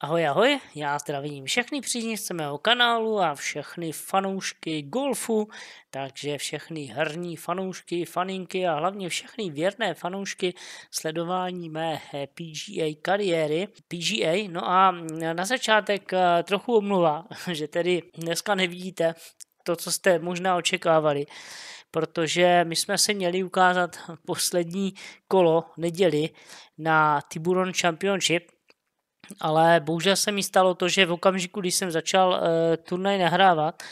Ahoj, ahoj, já zdravím všechny příznivce mého kanálu a všechny fanoušky golfu, takže všechny herní fanoušky, faninky a hlavně všechny věrné fanoušky sledování mé PGA kariéry. PGA, no a na začátek eh, trochu omluva, že tedy dneska nevidíte to, co jste možná očekávali, protože my jsme se měli ukázat poslední kolo neděli na Tiburon Championship, ale bohužel se mi stalo to, že v okamžiku, když jsem začal uh, turnaj nahrávat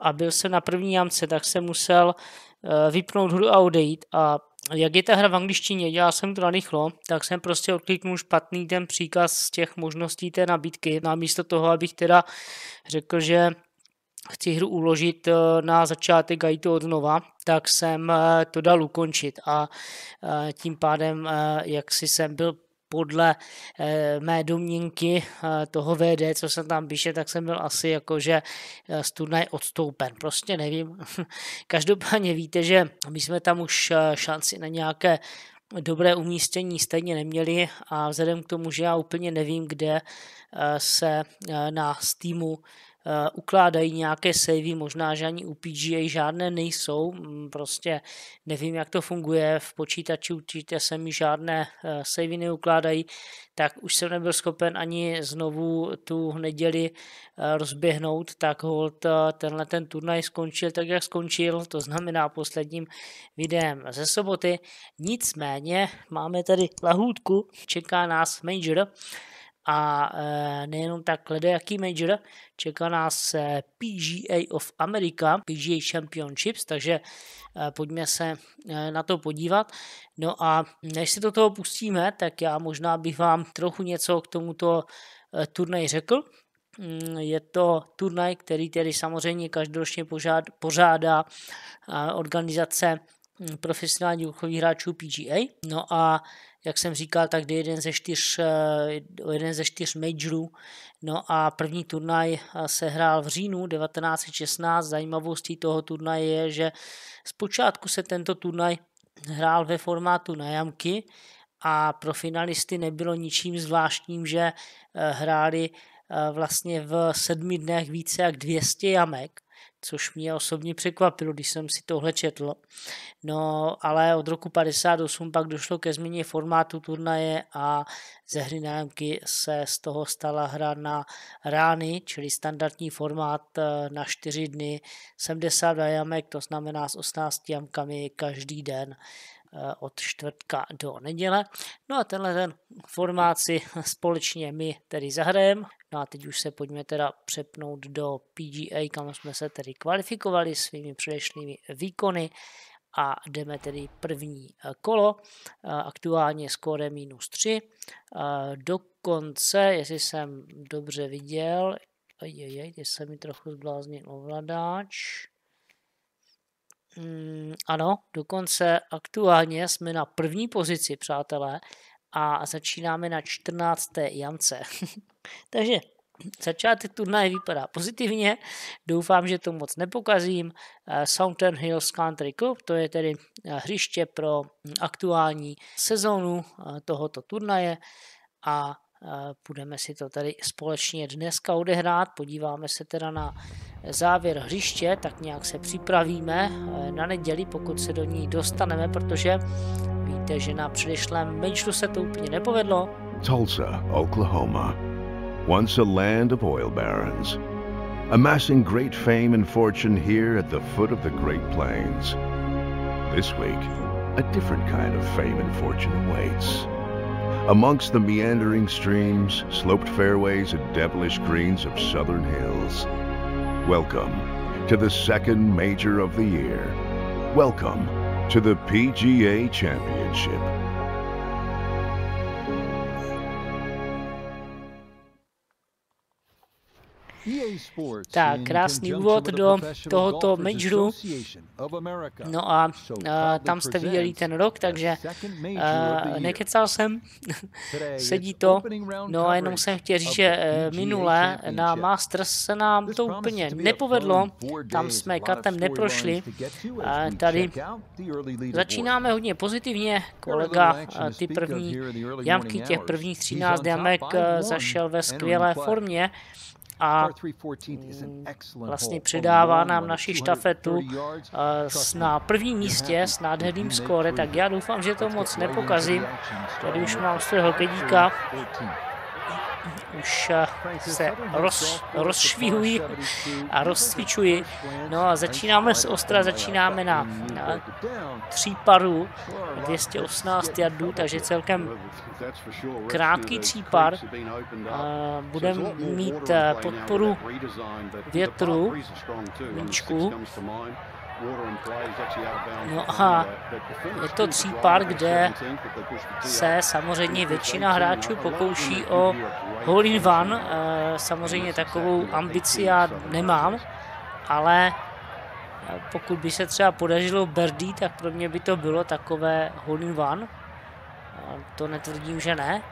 a byl jsem na první jamce, tak jsem musel uh, vypnout hru a odejít. A jak je ta hra v angličtině, dělal jsem to narychlo, tak jsem prostě odkliknul špatný ten příkaz z těch možností té nabídky, namísto toho, abych teda řekl, že chci hru uložit eh, na začátek a jít to odnova, tak jsem to dal ukončit. A tím pádem, jak si jsem byl podle eh, mé domněnky eh, toho VD, co se tam píše, tak jsem byl asi jakože eh, z turnaje odstoupen. Prostě nevím. Každopádně víte, že my jsme tam už šanci na nějaké dobré umístění stejně neměli a vzhledem k tomu, že já úplně nevím, kde se na Steamu ukládají nějaké savey, možná, že ani u PGA žádné nejsou, mm, prostě nevím, jak to funguje, v počítači určitě se mi žádné uh, savey neukládají, tak už jsem nebyl schopen ani znovu tu neděli uh, rozběhnout, tak hold tenhle ten turnaj skončil tak, jak skončil, to znamená posledním videem ze soboty. Nicméně máme tady lahůdku, čeká nás Major, a e, nejenom tak jaký major, čeká nás e, PGA of America, PGA Championships, takže e, pojďme se na to podívat. No a než se do toho pustíme, tak já možná bych vám trochu něco k tomuto turnaj řekl. Mm, je to turnaj, který tedy samozřejmě každoročně pořádá organizace mm, profesionálních hráčů PGA. No a jak jsem říkal, tak jde jeden ze čtyř, eh, jeden ze čtyř majorů. No a první turnaj eh, se hrál v říjnu 1916. Zajímavostí toho turnaje je, že zpočátku se tento turnaj hrál ve formátu na jamky a pro finalisty nebylo ničím zvláštním, že eh, hráli vlastně v sedmi dnech více jak 200 jamek což mě osobně překvapilo, když jsem si tohle četl. No, ale od roku 58 pak došlo ke změně formátu turnaje a ze hry nájemky se z toho stala hra na rány, čili standardní formát eh, na 4 dny, 70 jamek, to znamená s 18 jamkami každý den. Eh, od čtvrtka do neděle. No a tenhle ten formát si společně my tedy zahrajeme. No a teď už se pojďme teda přepnout do PGA, kam jsme se tedy kvalifikovali svými předešlými výkony. A jdeme tedy první eh, kolo, eh, aktuálně skóre minus 3. Dokonce, jestli jsem dobře viděl, jejej, teď se mi trochu zbláznil ovladač, Mm, ano, dokonce aktuálně jsme na první pozici, přátelé, a začínáme na 14. jamce. Takže začátek turnaje vypadá pozitivně, doufám, že to moc nepokazím. Eh, Southern Hills Country Club, to je tedy eh, hřiště pro aktuální sezónu eh, tohoto turnaje a budeme si to tady společně dneska odehrát. Podíváme se teda na závěr hřiště, tak nějak se připravíme na neděli, pokud se do ní dostaneme, protože se to úplně nepovedlo. Tulsa, Oklahoma, once a land of oil barons, amassing great fame and fortune here at the foot of the Great Plains. This week, a different kind of fame and fortune awaits. Amongst the meandering streams, sloped fairways, and devilish greens of southern hills, Welcome to the second major of the year. Welcome to the PGA Championship. Tak, krásný úvod do tohoto majoru. No a, a tam jste viděli ten rok, takže a, nekecal jsem, sedí to. No a jenom jsem chtěl říct, že minule na Masters se nám to úplně nepovedlo, tam jsme katem neprošli. A tady začínáme hodně pozitivně, kolega ty první jamky, těch prvních 13 jamek zašel ve skvělé formě a vlastně předává nám naši štafetu na prvním místě s nádherným skóre, tak já doufám, že to moc nepokazím. Tady už mám svého kedíka už eh, se roz, rozšvihují a rozcvičují. No a začínáme z ostra, začínáme na, na tří parů, 218 jardů, takže celkem krátký třípar. Budeme mít eh, podporu větru, míčku, No a je to třípar, kde se samozřejmě většina hráčů pokouší o hole in one. Eh, samozřejmě takovou ambici já nemám, ale eh, pokud by se třeba podařilo birdie, tak pro mě by to bylo takové hole in one. To netvrdím, že ne.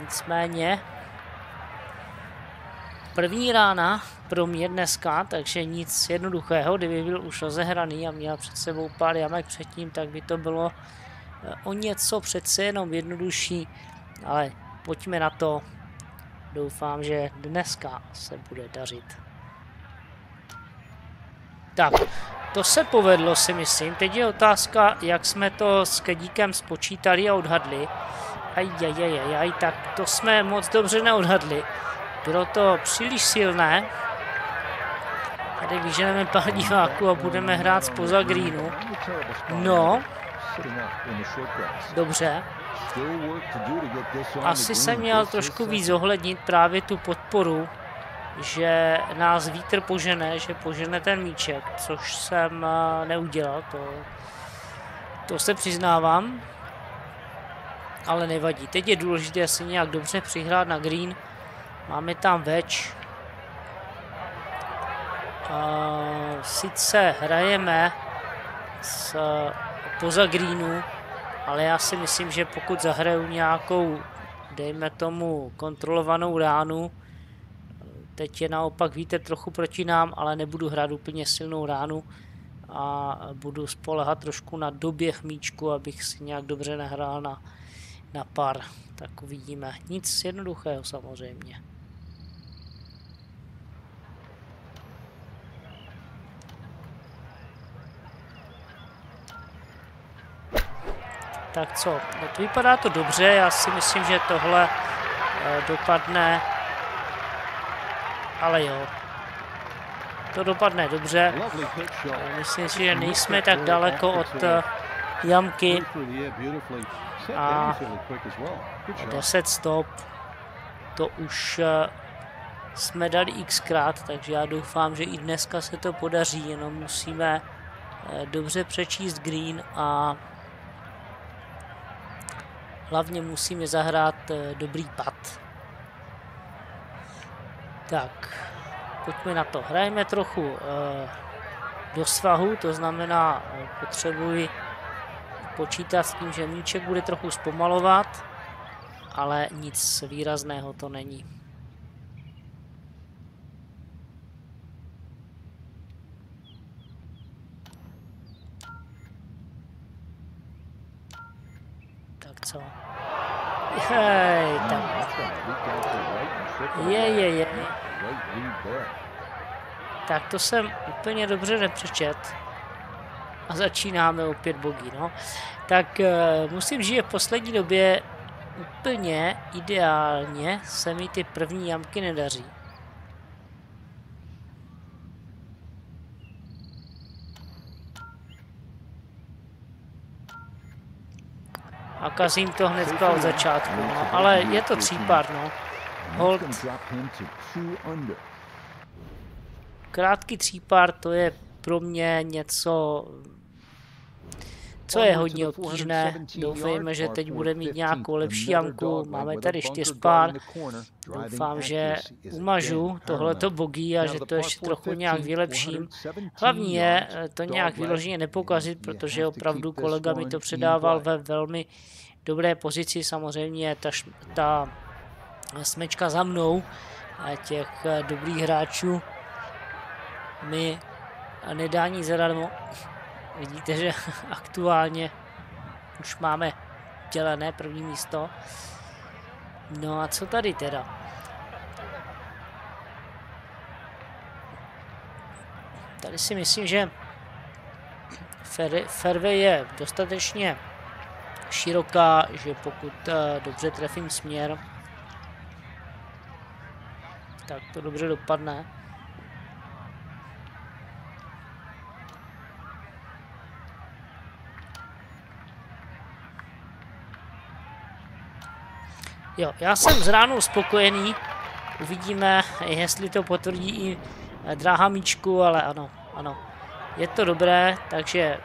Nicméně první rána pro mě dneska, takže nic jednoduchého, kdyby byl už rozehraný a měl před sebou pár jamek předtím, tak by to bylo eh, o něco přece jenom jednodušší, ale pojďme na to. Doufám, že dneska se bude dařit. Tak, to se povedlo si myslím. Teď je otázka, jak jsme to s Kedíkem spočítali a odhadli. Ajajajaj, tak to jsme moc dobře neodhadli. Bylo to příliš silné. Tady vyženeme pár diváků a budeme hrát spoza greenu. No. Dobře. Asi jsem měl trošku víc zohlednit právě tu podporu, že nás vítr požene, že požene ten míček, což jsem eh, neudělal, to, to se přiznávám, ale nevadí. Teď je důležité si nějak dobře přihrát na green, máme tam več, sice hrajeme z poza greenu, ale já si myslím, že pokud zahraju nějakou, dejme tomu, kontrolovanou ránu, teď je naopak vítr trochu proti nám, ale nebudu hrát úplně silnou ránu a budu spolehat trošku na doběh míčku, abych si nějak dobře nehrál na, na par. Tak uvidíme. Nic jednoduchého samozřejmě. Tak co, no to vypadá to dobře, já si myslím, že tohle eh, dopadne, ale jo, to dopadne dobře. Eh, myslím si, že nejsme tak daleko od eh, jamky. A 10 stop, to už jsme dali xkrát, takže já doufám, že i dneska se to podaří, jenom musíme dobře přečíst green a Hlavně musíme zahrát eh, dobrý pad. Tak, pojďme na to. Hrajeme trochu eh, do svahu, to znamená, eh, potřebuji počítat s tím, že míček bude trochu zpomalovat, ale nic výrazného to není. co? Hej, tak. Je, je, je. Tak to jsem úplně dobře nepřečet. A začínáme opět bogy, no. Tak uh, musím říct, že v poslední době úplně ideálně se mi ty první jamky nedaří. A kazím to hnedka od začátku, no. ale je to třípár, no. Hold. Krátký třípár to je pro mě něco co je hodně obtížné. Doufejme, že teď bude mít nějakou lepší jamku. Máme tady čtyřpár. Doufám, že umažu tohleto bogy a že to ještě trochu nějak vylepším. Hlavní je eh, to nějak vyloženě nepokazit, protože opravdu kolega mi to předával ve velmi dobré pozici. Samozřejmě ta, ta smečka za mnou těch eh, dobrých hráčů mi nedá nic zadarmo. Vidíte, že aktuálně už máme dělené první místo. No a co tady teda? Tady si myslím, že fairway je dostatečně široká, že pokud uh, dobře trefím směr, tak to dobře dopadne. Jo, já jsem z ránu spokojený. Uvidíme, jestli to potvrdí i eh, dráha míčku, ale ano, ano. Je to dobré, takže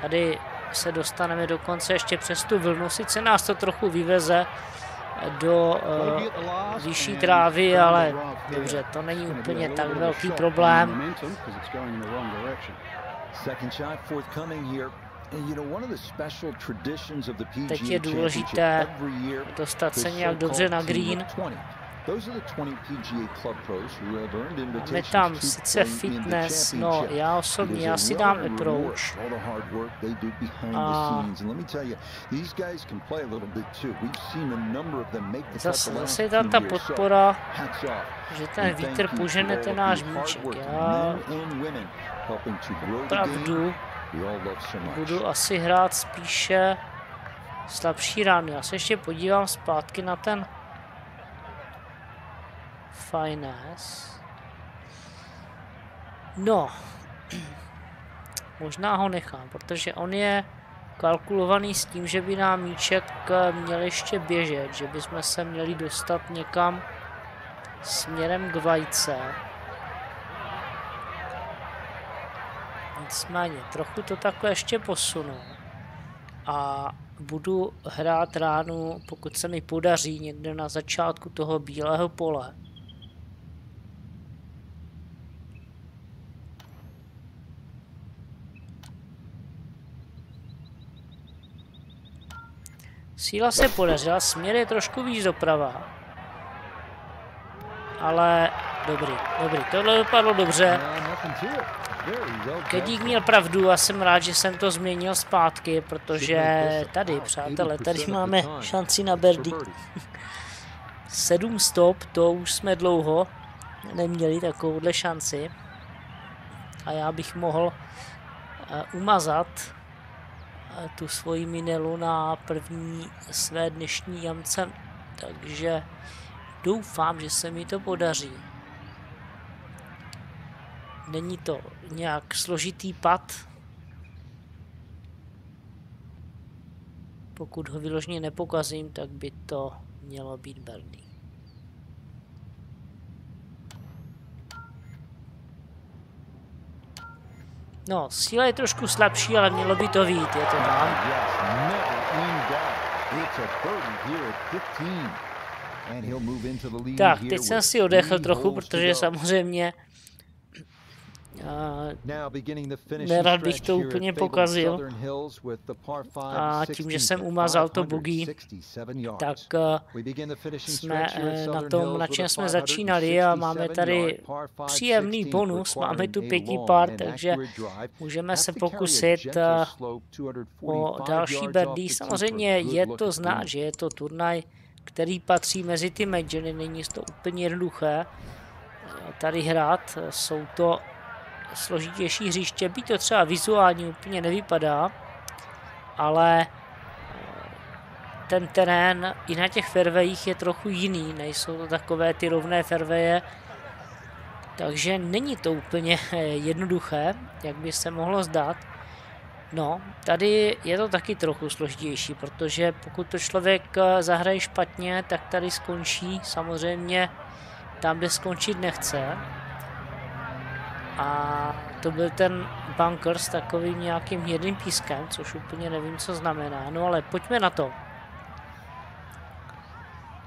tady se dostaneme dokonce ještě přes tu vlnu. Sice nás to trochu vyveze do uh, vyšší trávy, ale dobře, to není úplně tak velký problém. Teď je důležité dostat se nějak dobře na green. Máme tam sice fitness, no já osobně já si dám approach. A zase, zase je tam ta podpora, že ten vítr požene ten náš míček. Já opravdu budu asi hrát spíše slabší rány. Já se ještě podívám zpátky na ten finance. No, možná ho nechám, protože on je kalkulovaný s tím, že by nám míček eh, měl ještě běžet, že bychom se měli dostat někam směrem k vajce. Nicméně, trochu to takhle ještě posunu. A budu hrát ránu, pokud se mi podaří, někde na začátku toho bílého pole. Síla se podařila, směr je trošku víc doprava. Ale dobrý, dobrý, tohle dopadlo dobře. Kedík měl pravdu a jsem rád, že jsem to změnil zpátky, protože tady, přátelé, tady máme šanci na birdie. Sedm stop, to už jsme dlouho neměli takovouhle šanci. A já bych mohl eh, umazat eh, tu svoji minelu na první své dnešní jamce, takže doufám, že se mi to podaří. Není to nějak složitý pad. Pokud ho vyložně nepokazím, tak by to mělo být birdie. No, síla je trošku slabší, ale mělo by to vít, je to tam. Tak, teď jsem si odechl trochu, protože samozřejmě nerad bych to úplně pokazil. A tím, že jsem umazal to bugy, tak uh, jsme uh, na tom, na čem jsme začínali a máme tady příjemný bonus, máme tu pěkný pár, takže můžeme se pokusit uh, o další birdie. Samozřejmě je to znát, že je to turnaj, který patří mezi ty majory, není to úplně jednoduché tady hrát, jsou to složitější hřiště, by to třeba vizuálně úplně nevypadá, ale eh, ten terén i na těch fairwayích je trochu jiný, nejsou to takové ty rovné fairwaye, takže není to úplně eh, jednoduché, jak by se mohlo zdát. No, tady je to taky trochu složitější, protože pokud to člověk eh, zahraje špatně, tak tady skončí samozřejmě tam, kde skončit nechce. A to byl ten bunker s takovým nějakým jedným pískem, což úplně nevím, co znamená. No ale pojďme na to.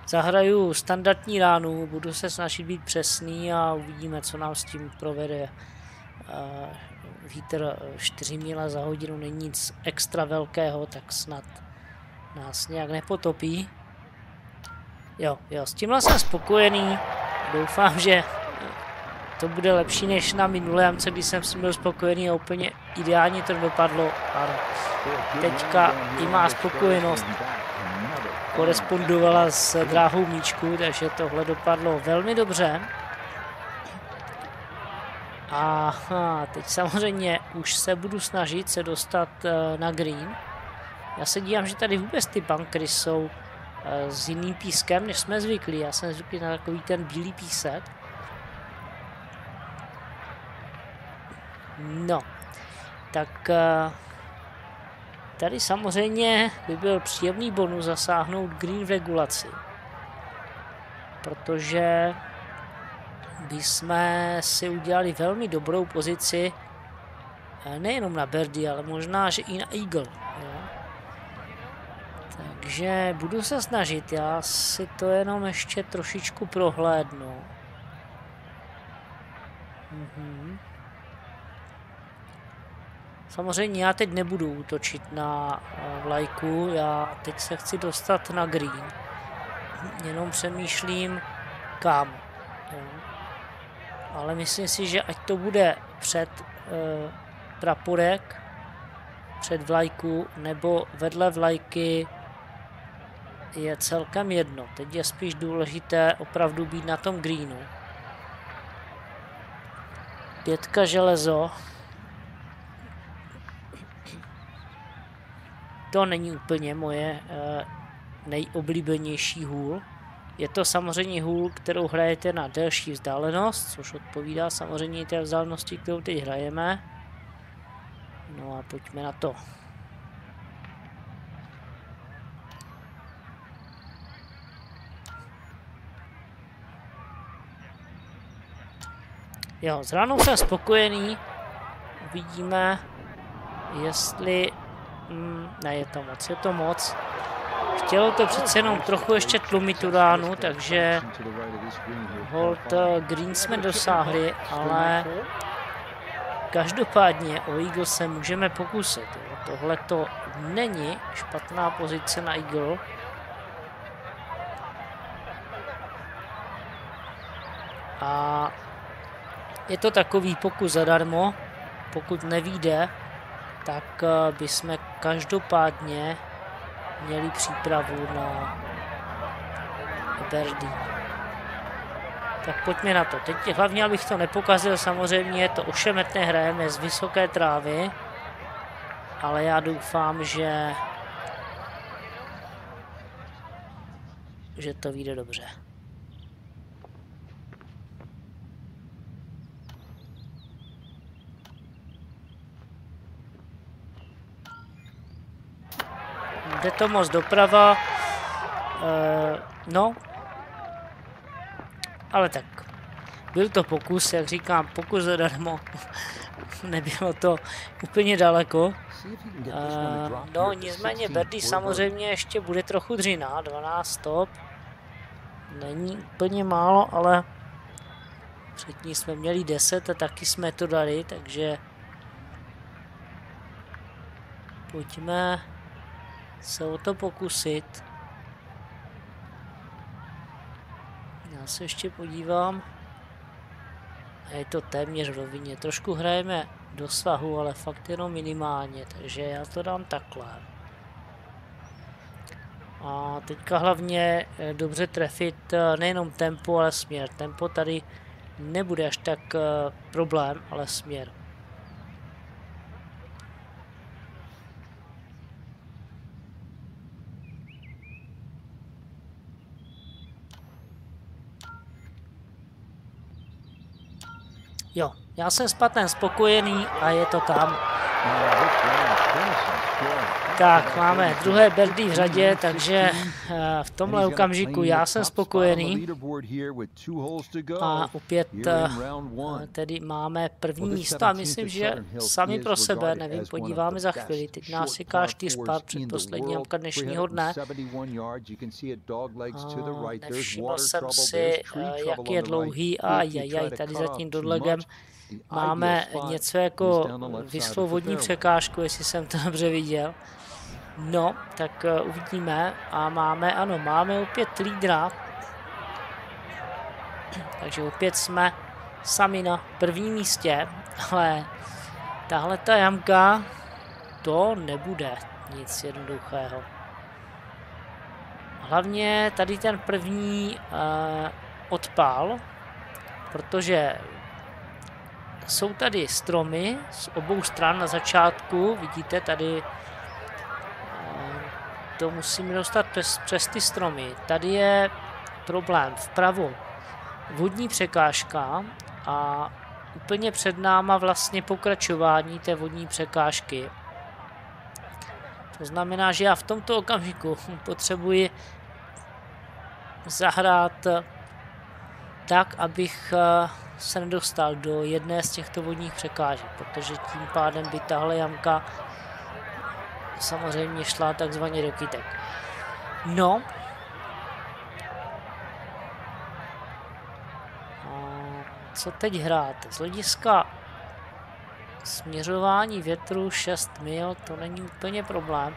Zahraju standardní ránu, budu se snažit být přesný a uvidíme, co nám s tím provede. Vítr 4 míle za hodinu není nic extra velkého, tak snad nás nějak nepotopí. Jo, jo, s tímhle jsem spokojený. Doufám, že to bude lepší než na minulém, co když jsem s tím byl spokojený a úplně ideálně to dopadlo. Ano. Teďka i má spokojenost korespondovala s dráhou míčku, takže tohle dopadlo velmi dobře. A teď samozřejmě už se budu snažit se dostat eh, na green. Já se dívám, že tady vůbec ty bunkry jsou eh, s jiným pískem, než jsme zvyklí. Já jsem zvyklý na takový ten bílý písek. No, tak eh, tady samozřejmě by byl příjemný bonus zasáhnout green v regulaci. Protože by jsme si udělali velmi dobrou pozici eh, nejenom na Birdie, ale možná, že i na Eagle. Jo? Takže budu se snažit, já si to jenom ještě trošičku prohlédnu. Mhm. Samozřejmě já teď nebudu útočit na eh, vlajku, já teď se chci dostat na green. Jenom přemýšlím kam. Jo. Ale myslím si, že ať to bude před e, praporek, před vlajku nebo vedle vlajky je celkem jedno. Teď je spíš důležité opravdu být na tom greenu. Pětka železo, to není úplně moje uh, nejoblíbenější hůl. Je to samozřejmě hůl, kterou hrajete na delší vzdálenost, což odpovídá samozřejmě té vzdálenosti, kterou teď hrajeme. No a pojďme na to. Jo, s ránou jsem spokojený. Uvidíme, jestli Mm, ne, je to moc, je to moc. Chtělo to přece jenom trochu ještě tlumit tu ránu, takže hold eh, green jsme dosáhli, ale každopádně o Eagle se můžeme pokusit. Tohle to není špatná pozice na Eagle. A je to takový pokus zadarmo, pokud nevíde, tak eh, bychom každopádně měli přípravu na Berdy. Tak pojďme na to. Teď hlavně, abych to nepokazil, samozřejmě to ošemetné hrajeme z vysoké trávy, ale já doufám, že že to vyjde dobře. Jde to moc doprava. E, no. Ale tak. Byl to pokus, jak říkám, pokus zadarmo. Nebylo to úplně daleko. E, no, nicméně Berdy samozřejmě ještě bude trochu dřina, 12 stop. Není úplně málo, ale předtím jsme měli 10 a taky jsme to dali, takže pojďme se o to pokusit. Já se ještě podívám. A je to téměř v rovině. Trošku hrajeme do svahu, ale fakt jenom minimálně, takže já to dám takhle. A teďka hlavně eh, dobře trefit eh, nejenom tempo, ale směr. Tempo tady nebude až tak eh, problém, ale směr. Jo, já jsem s patem spokojený a je to tam. Tak, máme druhé birdie v řadě, takže eh, v tomhle okamžiku já jsem spokojený. A opět eh, tedy máme první místo a myslím, že sami pro sebe, nevím, podíváme za chvíli. Teď nás čeká čtyřpad před poslední jamka dnešního dne. Nevšiml jsem si, eh, jak je dlouhý a jajaj, tady za tím dodlegem máme něco jako vyslou vodní překážku, jestli jsem to dobře viděl. No, tak uh, uvidíme a máme, ano, máme opět lídra. Takže opět jsme sami na prvním místě, ale tahle ta jamka, to nebude nic jednoduchého. Hlavně tady ten první uh, odpal, protože jsou tady stromy z obou stran na začátku, vidíte tady to musíme dostat přes, přes ty stromy. Tady je problém vpravo vodní překážka a úplně před náma vlastně pokračování té vodní překážky. To znamená, že já v tomto okamžiku potřebuji zahrát tak, abych eh, se nedostal do jedné z těchto vodních překážek, protože tím pádem by tahle jamka samozřejmě šla takzvaně do kytek. No. Co teď hrát? Z hlediska směřování větru 6 mil, to není úplně problém.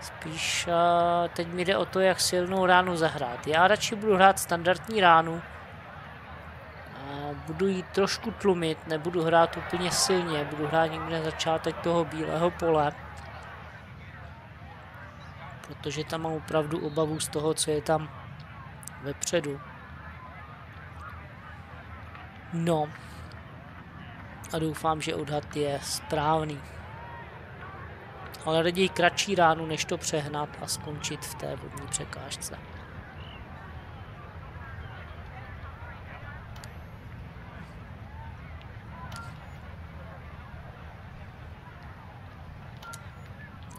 Spíš uh, teď mi jde o to, jak silnou ránu zahrát. Já radši budu hrát standardní ránu. Budu ji trošku tlumit, nebudu hrát úplně silně, budu hrát někde na začátek toho bílého pole protože tam mám opravdu obavu z toho, co je tam vepředu. No. A doufám, že odhad je správný. Ale raději kratší ránu, než to přehnat a skončit v té vodní překážce.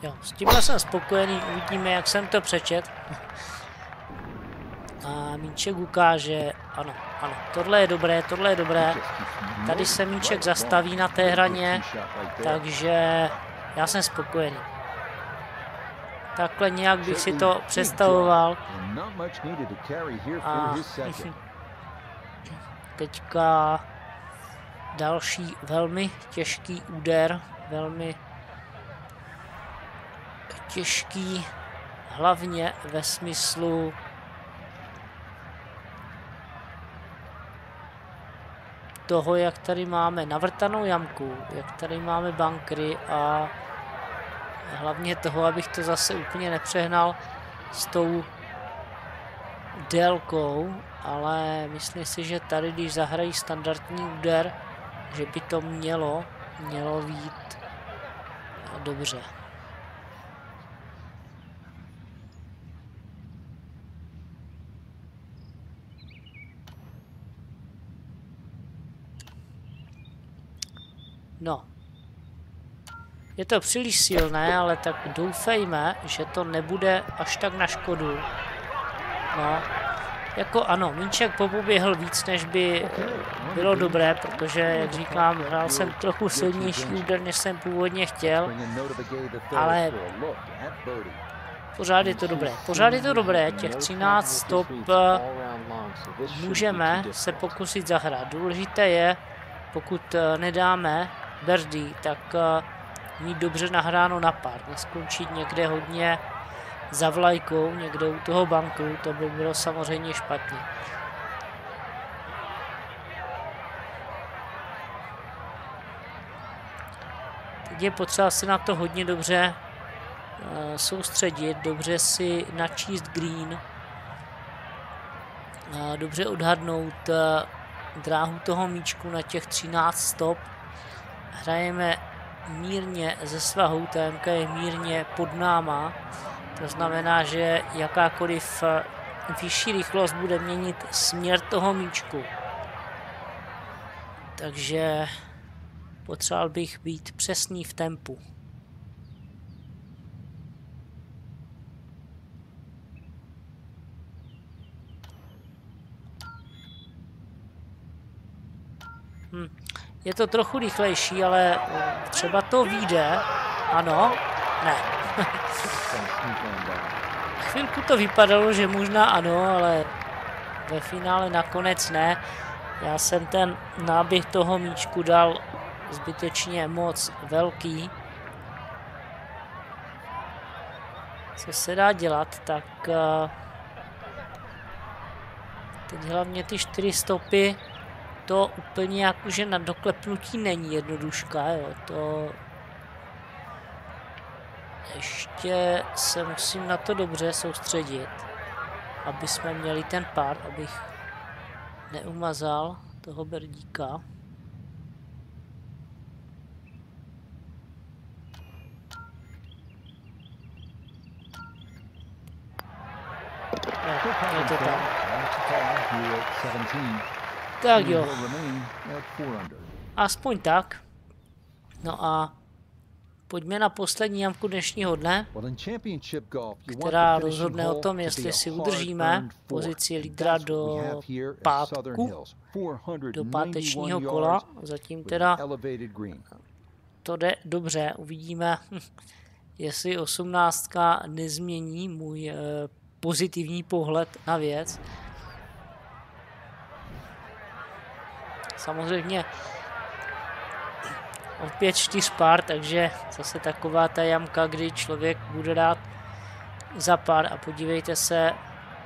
Jo, s tímhle jsem spokojený, uvidíme, jak jsem to přečet. A Míček ukáže, ano, ano, tohle je dobré, tohle je dobré. Tady se Míček zastaví na té hraně, takže já jsem spokojený. Takhle nějak bych si to představoval. A teďka další velmi těžký úder, velmi těžký, hlavně ve smyslu toho, jak tady máme navrtanou jamku, jak tady máme bankry a hlavně toho, abych to zase úplně nepřehnal s tou délkou, ale myslím si, že tady, když zahrají standardní úder, že by to mělo, mělo být dobře. No. Je to příliš silné, ale tak doufejme, že to nebude až tak na škodu. No. Jako ano, Míček popoběhl víc, než by bylo dobré, protože, jak říkám, hrál jsem trochu silnější úder, než jsem původně chtěl, ale pořád je to dobré. Pořád je to dobré, těch 13 stop eh, můžeme se pokusit zahrát. Důležité je, pokud eh, nedáme birdie, tak uh, mít dobře nahráno na pár, neskončit někde hodně za vlajkou, někde u toho banku, to by bylo samozřejmě špatně. Teď je potřeba si na to hodně dobře uh, soustředit, dobře si načíst green, uh, dobře odhadnout dráhu toho míčku na těch 13 stop, hrajeme mírně ze svahu, TMK je mírně pod náma, to znamená, že jakákoliv eh, vyšší rychlost bude měnit směr toho míčku. Takže potřeboval bych být přesný v tempu. Hm. Je to trochu rychlejší, ale eh, třeba to vyjde. Ano. Ne. Chvilku to vypadalo, že možná ano, ale ve finále nakonec ne. Já jsem ten náběh toho míčku dal zbytečně moc velký. Co se dá dělat, tak uh, teď hlavně ty čtyři stopy, to úplně jakože na doklepnutí není jednoduška, jo, to ještě se musím na to dobře soustředit, aby jsme měli ten pár, abych neumazal toho berdíka. je to tam. Tak jo. Aspoň tak. No a pojďme na poslední jamku dnešního dne, která rozhodne o tom, jestli si udržíme pozici lídra do pátku, do pátečního kola. Zatím teda to jde dobře, uvidíme, jestli osmnáctka nezmění můj eh, pozitivní pohled na věc. Samozřejmě opět čtyř pár, takže zase taková ta jamka, kdy člověk bude dát za pár a podívejte se,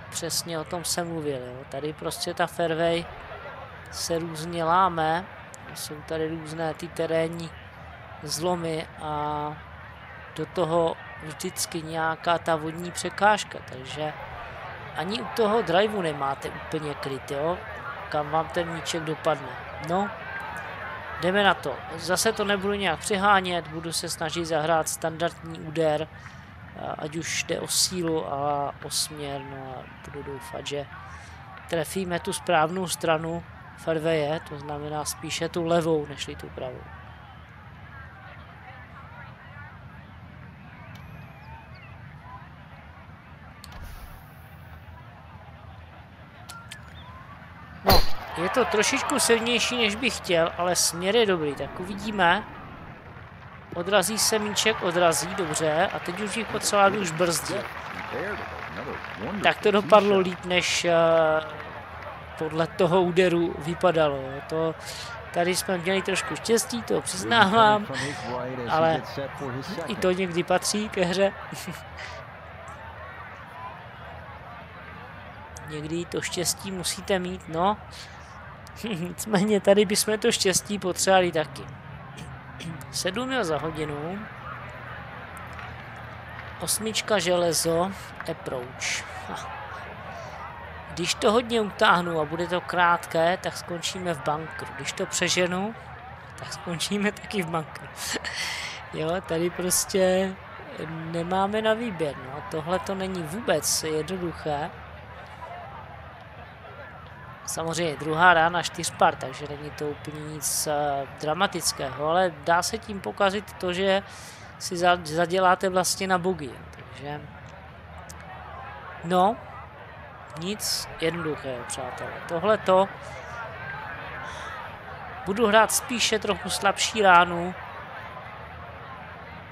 přesně o tom jsem mluvil. Jo. Tady prostě ta fairway se různě láme, jsou tady různé ty terénní zlomy a do toho vždycky nějaká ta vodní překážka, takže ani u toho driveu nemáte úplně kryt, jo, kam vám ten míček dopadne. No, jdeme na to. Zase to nebudu nějak přehánět, budu se snažit zahrát standardní úder, ať už jde o sílu a o směr, no a budu doufat, že trefíme tu správnou stranu fairwaye, to znamená spíše tu levou, než tu pravou. Je to trošičku silnější, než bych chtěl, ale směr je dobrý, tak uvidíme. Odrazí se míček, odrazí, dobře, a teď už jich potřeba, už brzdí. Tak to dopadlo líp, než uh, podle toho úderu vypadalo. To, tady jsme měli trošku štěstí, to přiznávám, ale i to někdy patří ke hře. někdy to štěstí musíte mít, no. Nicméně tady bychom to štěstí potřebovali taky. 7 mil za hodinu. Osmička železo, approach. Když to hodně utáhnu a bude to krátké, tak skončíme v bankru. Když to přeženu, tak skončíme taky v bankru. jo, tady prostě nemáme na výběr. No. Tohle to není vůbec jednoduché. Samozřejmě druhá rána čtyřpar, takže není to úplně nic uh, dramatického, ale dá se tím pokazit to, že si zaděláte vlastně na bogy. Takže no, nic jednoduchého, přátelé. Tohle to budu hrát spíše trochu slabší ránu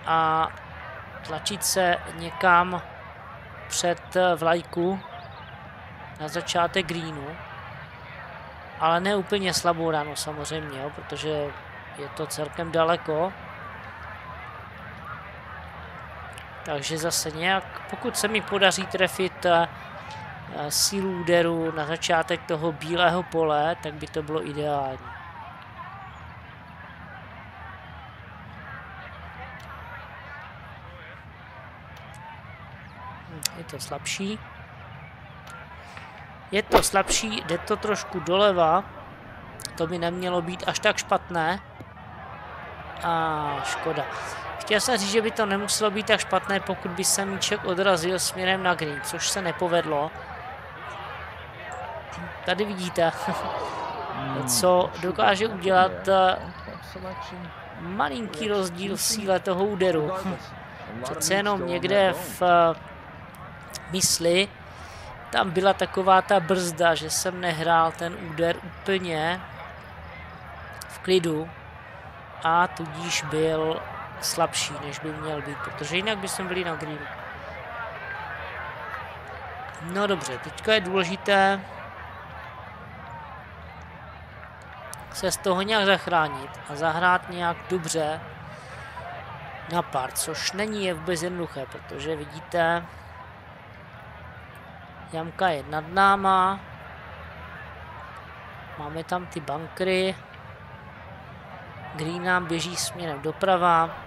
a tlačit se někam před eh, vlajku na začátek greenu ale ne úplně slabou ráno samozřejmě, jo, protože je to celkem daleko. Takže zase nějak, pokud se mi podaří trefit uh, sílu úderu na začátek toho bílého pole, tak by to bylo ideální. Hm, je to slabší. Je to slabší, jde to trošku doleva. To by nemělo být až tak špatné. A škoda. Chtěl jsem říct, že by to nemuselo být tak špatné, pokud by se míček odrazil směrem na green, což se nepovedlo. Tady vidíte, co dokáže udělat eh, malinký rozdíl v síle toho úderu. Přece jenom někde v eh, mysli tam byla taková ta brzda, že jsem nehrál ten úder úplně klidu a tudíž byl slabší, než by měl být, protože jinak bychom byli na greenu. No dobře, teďka je důležité se z toho nějak zachránit a zahrát nějak dobře na pár, což není je vůbec jednoduché, protože vidíte, jamka je nad náma, máme tam ty bankry, Green nám běží směrem doprava,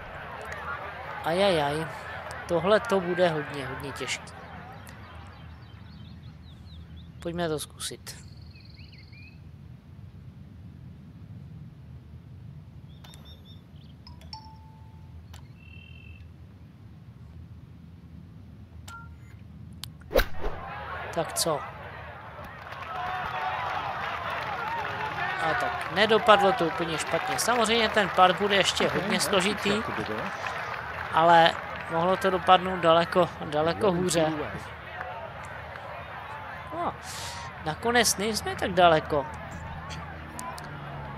ajajaj, tohle to bude hodně, hodně těžké. Pojďme to zkusit. Tak co? A tak nedopadlo to úplně špatně. Samozřejmě ten pad bude ještě hodně složitý, ale mohlo to dopadnout daleko, daleko hůře. No, nakonec nejsme tak daleko.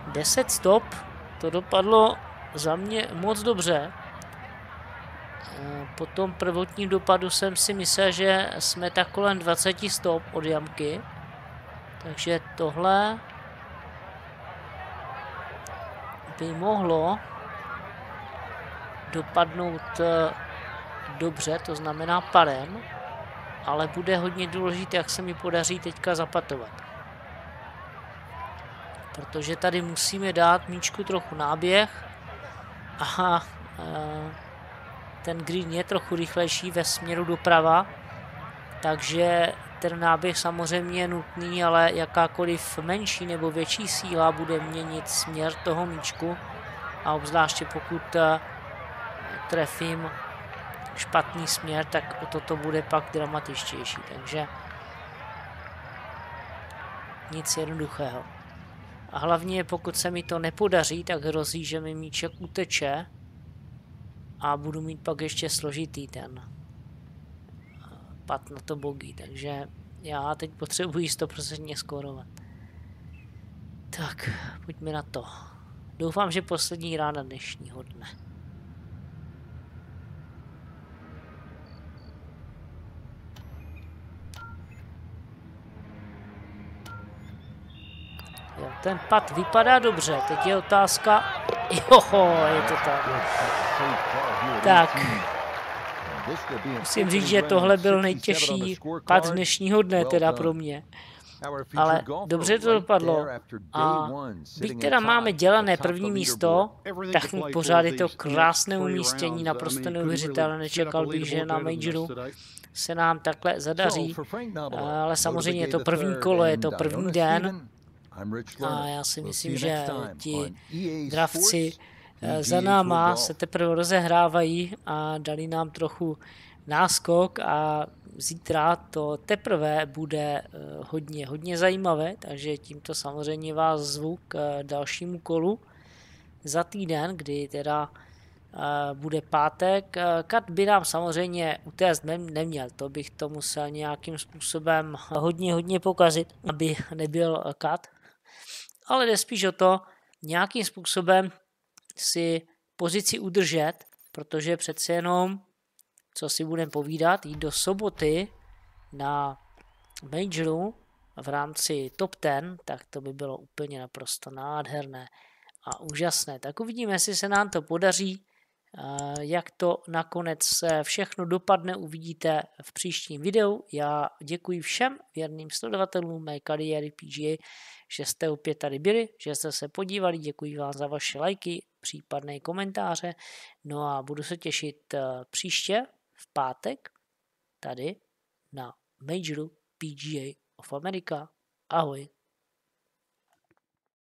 10 stop, to dopadlo za mě moc dobře. Po tom prvotním dopadu jsem si myslel, že jsme tak kolem 20 stop od jamky. Takže tohle by mohlo dopadnout eh, dobře, to znamená parem, ale bude hodně důležité, jak se mi podaří teďka zapatovat. Protože tady musíme dát míčku trochu náběh a ten green je trochu rychlejší ve směru doprava, takže ten náběh samozřejmě je nutný, ale jakákoliv menší nebo větší síla bude měnit směr toho míčku. A obzvláště pokud eh, trefím špatný směr, tak o toto bude pak dramatičtější, takže nic jednoduchého. A hlavně pokud se mi to nepodaří, tak hrozí, že mi míček uteče a budu mít pak ještě složitý ten pad na to bogy, takže já teď potřebuji 100% skórovat. Tak, pojďme na to. Doufám, že poslední rána dnešního dne. Jo, ten pad vypadá dobře, teď je otázka... Jo, je to tak. Tak. Musím říct, že tohle byl nejtěžší pad dnešního dne, teda pro mě. Ale dobře to dopadlo. A byť teda máme dělané první místo, tak pořád je to krásné umístění, naprosto neuvěřitelné. Nečekal bych, že na Majoru se nám takhle zadaří. Ale samozřejmě je to první kolo, je to první den. A já si myslím, že ti dravci Eh, za náma se teprve rozehrávají a dali nám trochu náskok a zítra to teprve bude eh, hodně, hodně zajímavé, takže tímto samozřejmě vás zvu k eh, dalšímu kolu za týden, kdy teda bude pátek. Kat by nám samozřejmě utéct neměl, to bych to musel nějakým způsobem hodně, hodně pokazit, aby nebyl kat. Ale jde spíš o to, nějakým způsobem si pozici udržet, protože přece jenom, co si budeme povídat, jít do soboty na majoru v rámci top 10, tak to by bylo úplně naprosto nádherné a úžasné. Tak uvidíme, jestli se nám to podaří. Jak to nakonec všechno dopadne, uvidíte v příštím videu. Já děkuji všem věrným sledovatelům mé kariéry PGA, že jste opět tady byli, že jste se podívali, děkuji vám za vaše lajky, případné komentáře. No a budu se těšit eh, příště v pátek tady na Majoru PGA of America. Ahoj.